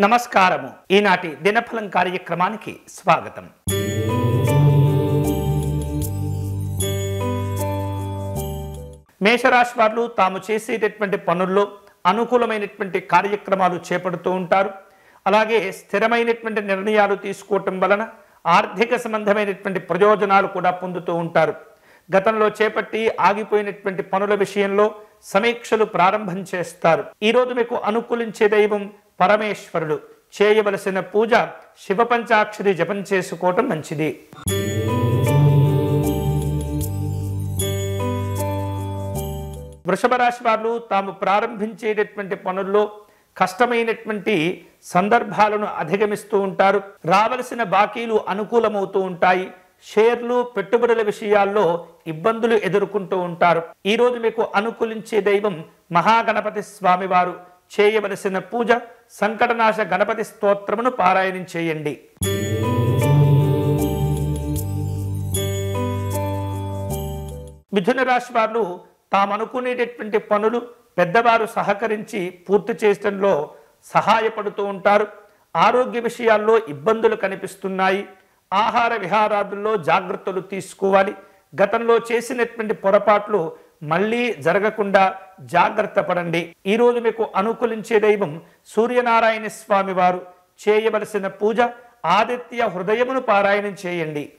నమస్కారము. ఈనాటి దినఫలం కార్యక్రమానికి స్వాగతం. మేషరాశి వారు తాము చేసేటటువంటి పనుల్లో అనుకూలమైనటువంటి కార్యక్రమాలు చేపడుతూ ఉంటారు. అలాగే స్థిరమైనటువంటి నిర్ణయాలు తీసుకోవటం వలన ఆర్థిక సంబంధమైనటువంటి ప్రయోజనాలు కూడా పొందుతూ ఉంటారు. గతంలో చేపట్టి ఆగిపోయినటువంటి పనుల విషయంలో సమీక్షలు ప్రారంభం చేస్తారు. ఈరోజు మీకు అనుకూలించే దైవం పరమేశ్వరుడు చేయవలసిన పూజ శివ పంచాక్షరి జపం చేసుకోవటం మంచిది. వృషభ రాశి వారు తాము ప్రారంభించేటటువంటి పనుల్లో కష్టమైనటువంటి సందర్భాలను అధిగమిస్తూ ఉంటారు. రావలసిన బాకీలు అనుకూలమవుతూ ఉంటాయి. షేర్లు పెట్టుబడుల విషయాల్లో ఇబ్బందులు ఎదుర్కొంటూ ఉంటారు. ఈ రోజు మీకు అనుకూలించే దైవం మహాగణపతి స్వామివారు. చేయవలసిన పూజ సంకటనాశ గణపతి స్తోత్రమును పారాయణం చేయండి. మిథున రాశి వారు తాము అనుకునేటటువంటి పనులు పెద్దవారు సహకరించి పూర్తి చేయడంలో సహాయపడుతూ ఉంటారు. ఆరోగ్య విషయాల్లో ఇబ్బందులు కనిపిస్తున్నాయి. ఆహార విహారాదుల్లో జాగ్రత్తలు తీసుకోవాలి. గతంలో చేసినటువంటి పొరపాట్లు మళ్ళీ జరగకుండా జాగ్రత్త పడండి. ఈరోజు మీకు అనుకూలించే దైవం సూర్యనారాయణ స్వామి వారు. చేయవలసిన పూజ ఆదిత్య హృదయమును పారాయణం చేయండి.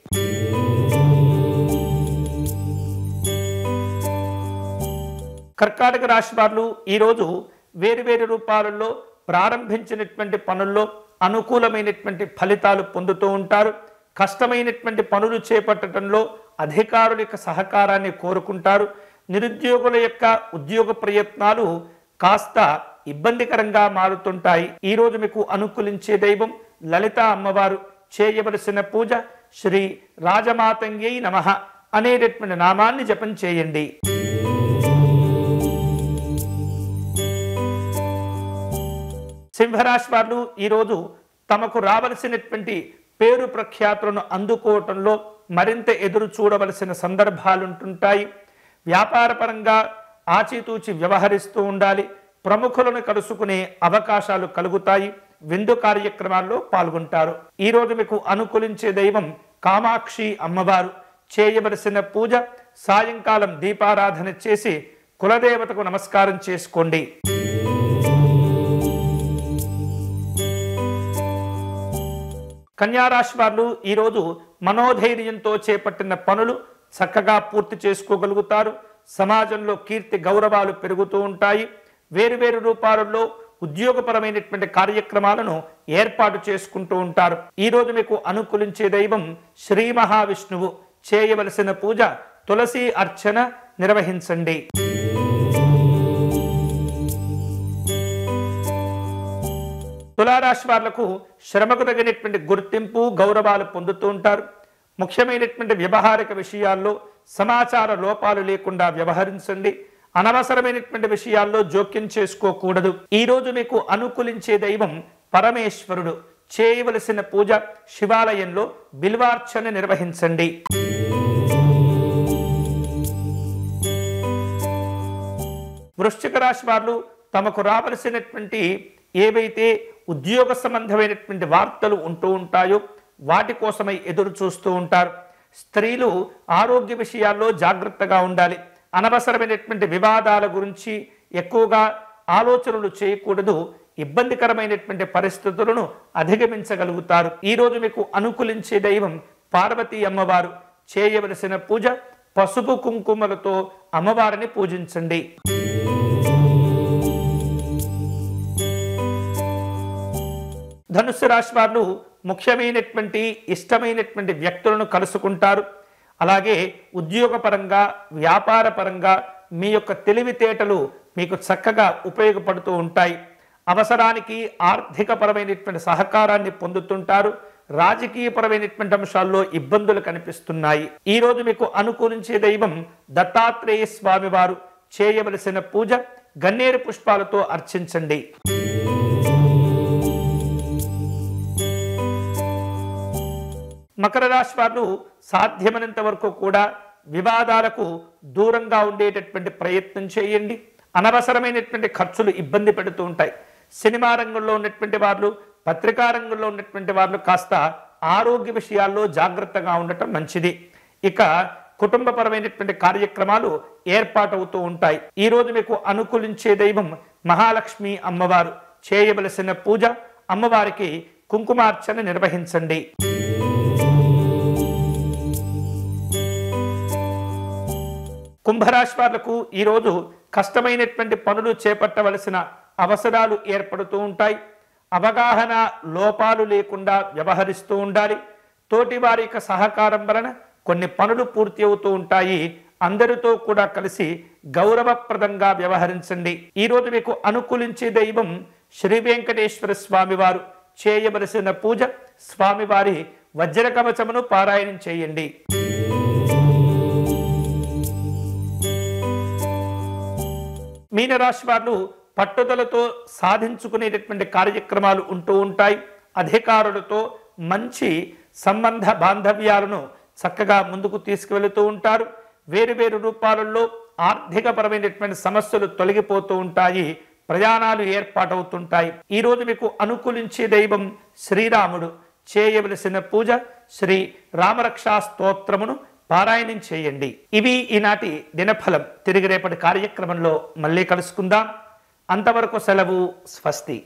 కర్కాటక రాశి వారు ఈరోజు వేరు వేరు రూపాలలో ప్రారంభించినటువంటి పనుల్లో అనుకూలమైనటువంటి ఫలితాలు పొందుతూ ఉంటారు. కష్టమైనటువంటి పనులు చేపట్టడంలో అధికారుల యొక్క సహకారాన్ని కోరుకుంటారు. నిరుద్యోగుల యొక్క ఉద్యోగ ప్రయత్నాలు కాస్త ఇబ్బందికరంగా మారుతుంటాయి. ఈరోజు మీకు అనుకూలించే దైవం లలిత అమ్మవారు చేయవలసిన పూజ శ్రీ రాజమాతంగై నమః అనేటటువంటి నామాన్ని జపం చేయండి. సింహరాశి వారు ఈరోజు తమకు రావలసినటువంటి పేరు ప్రఖ్యాతులను అందుకోవటంలో మరింత ఎదురు చూడవలసిన సందర్భాలుంటుంటాయి. వ్యాపారపరంగా ఆచితూచి వ్యవహరిస్తూ ఉండాలి. ప్రముఖులను కలుసుకునే అవకాశాలు కలుగుతాయి. విందు కార్యక్రమాల్లో పాల్గొంటారు. ఈరోజు మీకు అనుకూలించే దైవం కామాక్షి అమ్మవారు. చేయవలసిన పూజ సాయంకాలం దీపారాధన చేసి కులదేవతకు నమస్కారం చేసుకోండి. కన్యారాశి వారు ఈరోజు మనోధైర్యంతో చేపట్టిన పనులు చక్కగా పూర్తి చేసుకోగలుగుతారు. సమాజంలో కీర్తి గౌరవాలు పెరుగుతూ ఉంటాయి. వేరువేరు రూపాలలో ఉద్యోగపరమైనటువంటి కార్యక్రమాలను ఏర్పాటు చేసుకుంటూ ఉంటారు. ఈరోజు మీకు అనుకూలించే దైవం శ్రీ మహావిష్ణువు. చేయవలసిన పూజ తులసి అర్చన నిర్వహించండి. తులారాశి వాళ్ళకు శ్రమకు తగినటువంటి గుర్తింపు గౌరవాలు పొందుతూ ఉంటారు. ముఖ్యమైనటువంటి వ్యవహారిక విషయాల్లో సమాచార లోపాలు లేకుండా వ్యవహరించండి. అనవసరమైనటువంటి విషయాల్లో జోక్యం చేసుకోకూడదు. ఈ రోజు మీకు అనుకూలించే దైవం పరమేశ్వరుడు. చేయవలసిన పూజ శివాలయంలో బిల్వార్చన నిర్వహించండి. వృశ్చిక రాశి వారు తమకు రావలసినటువంటి ఏవైతే ఉద్యోగ సంబంధమైనటువంటి వార్తలు ఉంటూ ఉంటాయో వాటి కోసమై ఎదురు చూస్తూ ఉంటారు. స్త్రీలు ఆరోగ్య విషయాల్లో జాగ్రత్తగా ఉండాలి. అనవసరమైనటువంటి వివాదాల గురించి ఎక్కువగా ఆలోచనలు చేయకూడదు. ఇబ్బందికరమైనటువంటి పరిస్థితులను అధిగమించగలుగుతారు. ఈరోజు మీకు అనుకూలించే దైవం పార్వతీ అమ్మవారు. చేయవలసిన పూజ పసుపు కుంకుమలతో అమ్మవారిని పూజించండి. ధనుస్సు రాశి వారు ముఖ్యమైనటువంటి ఇష్టమైనటువంటి వ్యక్తులను కలుసుకుంటారు. అలాగే ఉద్యోగపరంగా వ్యాపారపరంగా మీ యొక్క తెలివితేటలు మీకు చక్కగా ఉపయోగపడుతూ ఉంటాయి. అవసరానికి ఆర్థికపరమైనటువంటి సహకారాన్ని పొందుతుంటారు. రాజకీయపరమైనటువంటి అంశాల్లో ఇబ్బందులు కనిపిస్తున్నాయి. ఈ రోజు మీకు అనుకూలించే దైవం దత్తాత్రేయ స్వామివారు. చేయవలసిన పూజ గన్నేరు పుష్పాలతో అర్చించండి. మకర రాశి వారు సాధ్యమైనంత వరకు కూడా వివాదాలకు దూరంగా ఉండేటటువంటి ప్రయత్నం చేయండి. అనవసరమైనటువంటి ఖర్చులు ఇబ్బంది పెడుతూ ఉంటాయి. సినిమా రంగంలో ఉన్నటువంటి వాళ్ళు పత్రికా రంగంలో ఉన్నటువంటి వాళ్ళు కాస్త ఆరోగ్య విషయాల్లో జాగ్రత్తగా ఉండటం మంచిది. ఇక కుటుంబపరమైనటువంటి కార్యక్రమాలు ఏర్పాటవుతూ ఉంటాయి. ఈ రోజు మీకు అనుకూలించే దైవం మహాలక్ష్మి అమ్మవారు. చేయవలసిన పూజ అమ్మవారికి కుంకుమార్చన నిర్వహించండి. కుంభరాశి వాళ్ళకు ఈరోజు కష్టమైనటువంటి పనులు చేపట్టవలసిన అవసరాలు ఏర్పడుతూ ఉంటాయి. అవగాహన లోపాలు లేకుండా వ్యవహరిస్తూ ఉండాలి. తోటి వారి యొక్క సహకారం వలన కొన్ని పనులు పూర్తి అవుతూ ఉంటాయి. అందరితో కూడా కలిసి గౌరవప్రదంగా వ్యవహరించండి. ఈరోజు మీకు అనుకూలించే దైవం శ్రీ వెంకటేశ్వర స్వామివారు. చేయవలసిన పూజ స్వామివారి వజ్రకవచమును పారాయణం చేయండి. మీనరాశి వారు పట్టుదలతో సాధించుకునేటటువంటి కార్యక్రమాలు ఉంటూ ఉంటాయి. అధికారులతో మంచి సంబంధ బాంధవ్యాలను చక్కగా ముందుకు తీసుకువెళుతూ ఉంటారు. వేరు వేరు రూపాలలో ఆర్థికపరమైనటువంటి సమస్యలు తొలగిపోతూ ఉంటాయి. ప్రయాణాలు ఏర్పాటవుతుంటాయి. ఈరోజు మీకు అనుకూలించే దైవం శ్రీరాముడు. చేయవలసిన పూజ శ్రీ రామరక్షా స్తోత్రమును పారాయణం చేయండి. ఇవి ఈనాటి దినఫలం. తిరిగి రేపటి కార్యక్రమంలో మళ్ళీ కలుసుకుందాం. అంతవరకు సెలవు స్వస్తి.